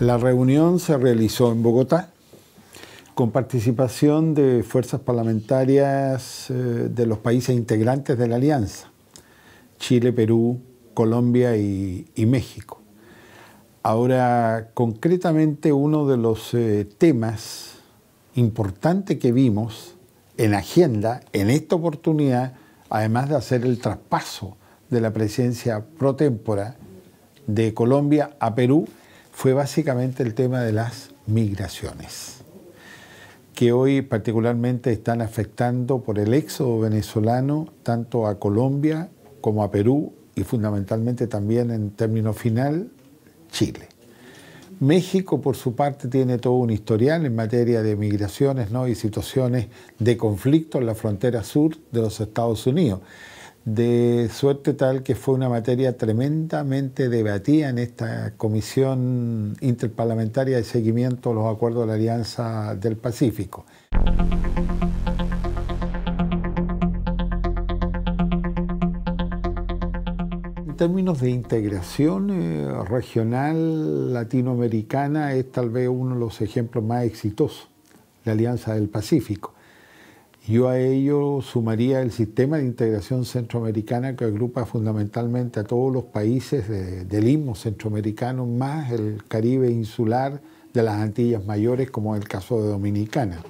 La reunión se realizó en Bogotá con participación de fuerzas parlamentarias eh, de los países integrantes de la alianza, Chile, Perú, Colombia y, México. Ahora, concretamente uno de los eh, temas importantes que vimos en agenda en esta oportunidad, además de hacer el traspaso de la presencia pro tempora de Colombia a Perú, fue básicamente el tema de las migraciones, que hoy particularmente están afectando por el éxodo venezolano tanto a Colombia como a Perú y fundamentalmente también en término final Chile. México, por su parte, tiene todo un historial en materia de migraciones ¿no? y situaciones de conflicto en la frontera sur de los Estados Unidos de suerte tal que fue una materia tremendamente debatida en esta Comisión Interparlamentaria de Seguimiento de los Acuerdos de la Alianza del Pacífico. En términos de integración eh, regional latinoamericana es tal vez uno de los ejemplos más exitosos, la Alianza del Pacífico. Yo a ello sumaría el sistema de integración centroamericana que agrupa fundamentalmente a todos los países del istmo centroamericano, más el Caribe insular de las Antillas Mayores, como en el caso de Dominicana.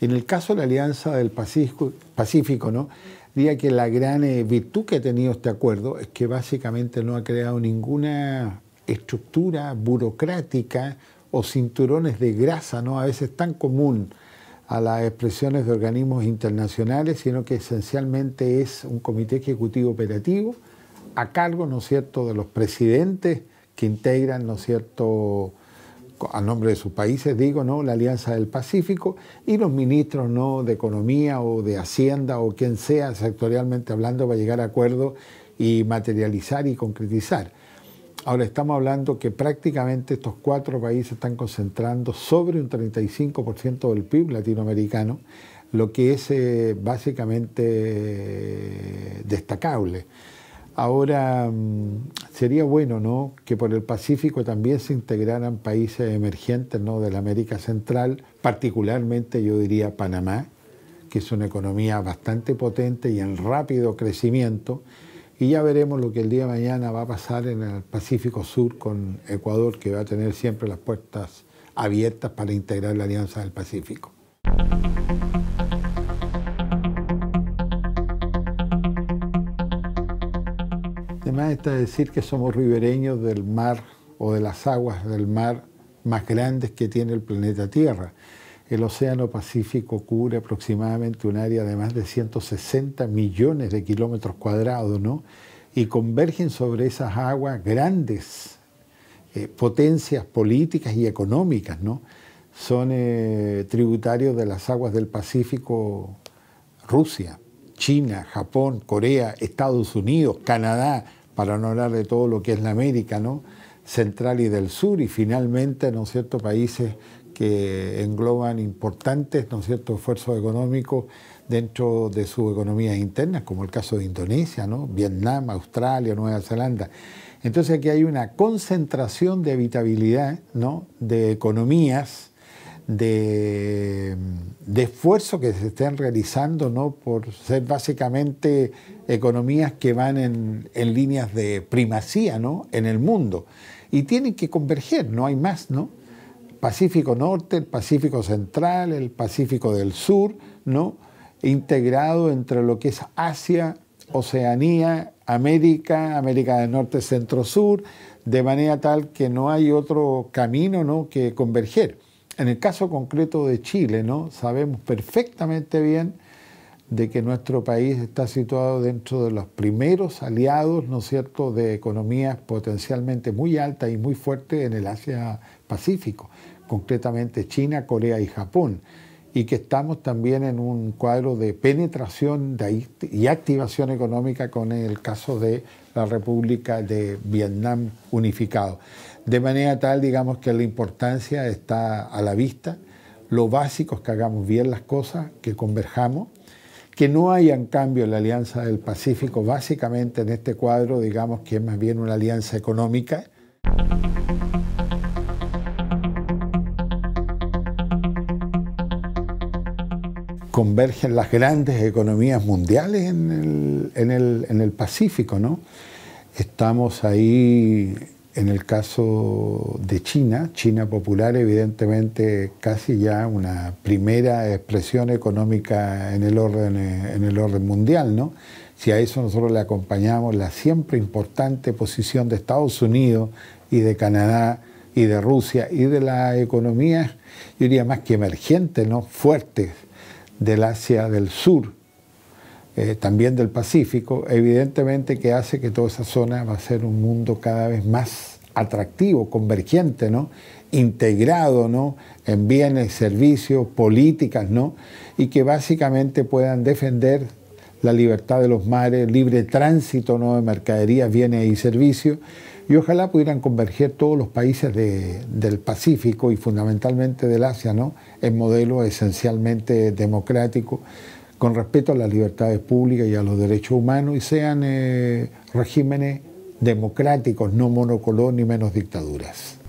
En el caso de la Alianza del Pacífico, Pacífico ¿no? diría que la gran eh, virtud que ha tenido este acuerdo es que básicamente no ha creado ninguna estructura burocrática o cinturones de grasa, ¿no? a veces tan común a las expresiones de organismos internacionales, sino que esencialmente es un comité ejecutivo operativo a cargo, ¿no es cierto?, de los presidentes que integran, ¿no es cierto?, a nombre de sus países, digo, ¿no?, la Alianza del Pacífico, y los ministros, ¿no?, de Economía o de Hacienda o quien sea, sectorialmente hablando, va a llegar a acuerdos y materializar y concretizar. Ahora estamos hablando que prácticamente estos cuatro países están concentrando sobre un 35% del PIB latinoamericano, lo que es eh, básicamente eh, destacable. Ahora mm, sería bueno ¿no? que por el Pacífico también se integraran países emergentes ¿no? de la América Central, particularmente yo diría Panamá, que es una economía bastante potente y en rápido crecimiento y ya veremos lo que el día de mañana va a pasar en el Pacífico Sur con Ecuador, que va a tener siempre las puertas abiertas para integrar la Alianza del Pacífico. Además está decir que somos ribereños del mar o de las aguas del mar más grandes que tiene el planeta Tierra. El Océano Pacífico cubre aproximadamente un área de más de 160 millones de kilómetros cuadrados, ¿no? Y convergen sobre esas aguas grandes eh, potencias políticas y económicas, ¿no? Son eh, tributarios de las aguas del Pacífico Rusia, China, Japón, Corea, Estados Unidos, Canadá, para no hablar de todo lo que es la América, ¿no? Central y del Sur, y finalmente, ¿no es cierto?, países que engloban importantes ¿no cierto? esfuerzos económicos dentro de sus economías internas, como el caso de Indonesia. Vietnam, Australia, Nueva Zelanda. Entonces aquí hay una concentración de habitabilidad, ¿no? de economías, de, esfuerzos que se estén realizando ¿no? por ser básicamente economías que van en, en líneas de primacía ¿no? en el mundo. Y tienen que converger, no hay más, ¿no? Pacífico Norte, el Pacífico Central, el Pacífico del Sur, ¿no? integrado entre lo que es Asia, Oceanía, América, América del Norte, Centro Sur, de manera tal que no hay otro camino ¿no? que converger. En el caso concreto de Chile, ¿no? sabemos perfectamente bien de que nuestro país está situado dentro de los primeros aliados, ¿no es cierto?, de economías potencialmente muy altas y muy fuertes en el Asia-Pacífico concretamente China, Corea y Japón, y que estamos también en un cuadro de penetración y activación económica con el caso de la República de Vietnam unificado. De manera tal, digamos que la importancia está a la vista, lo básico es que hagamos bien las cosas, que converjamos, que no hayan cambio en la Alianza del Pacífico, básicamente en este cuadro, digamos que es más bien una alianza económica. Convergen las grandes economías mundiales en el, en el, en el Pacífico, ¿no? Estamos ahí en el caso de China, China popular evidentemente casi ya una primera expresión económica en el orden, en el orden mundial, ¿no? Si a eso nosotros le acompañamos la siempre importante posición de Estados Unidos y de Canadá y de Rusia y de la economía, yo diría más que emergente, ¿no? fuertes del Asia del Sur, eh, también del Pacífico, evidentemente que hace que toda esa zona va a ser un mundo cada vez más atractivo, convergente, ¿no? integrado ¿no? en bienes, servicios, políticas, ¿no? y que básicamente puedan defender la libertad de los mares, libre tránsito ¿no? de mercaderías, bienes y servicios, y ojalá pudieran converger todos los países del Pacífico y fundamentalmente del Asia ¿no? en modelos esencialmente democráticos con respeto a las libertades públicas y a los derechos humanos y sean eh, regímenes democráticos, no monocolor ni menos dictaduras.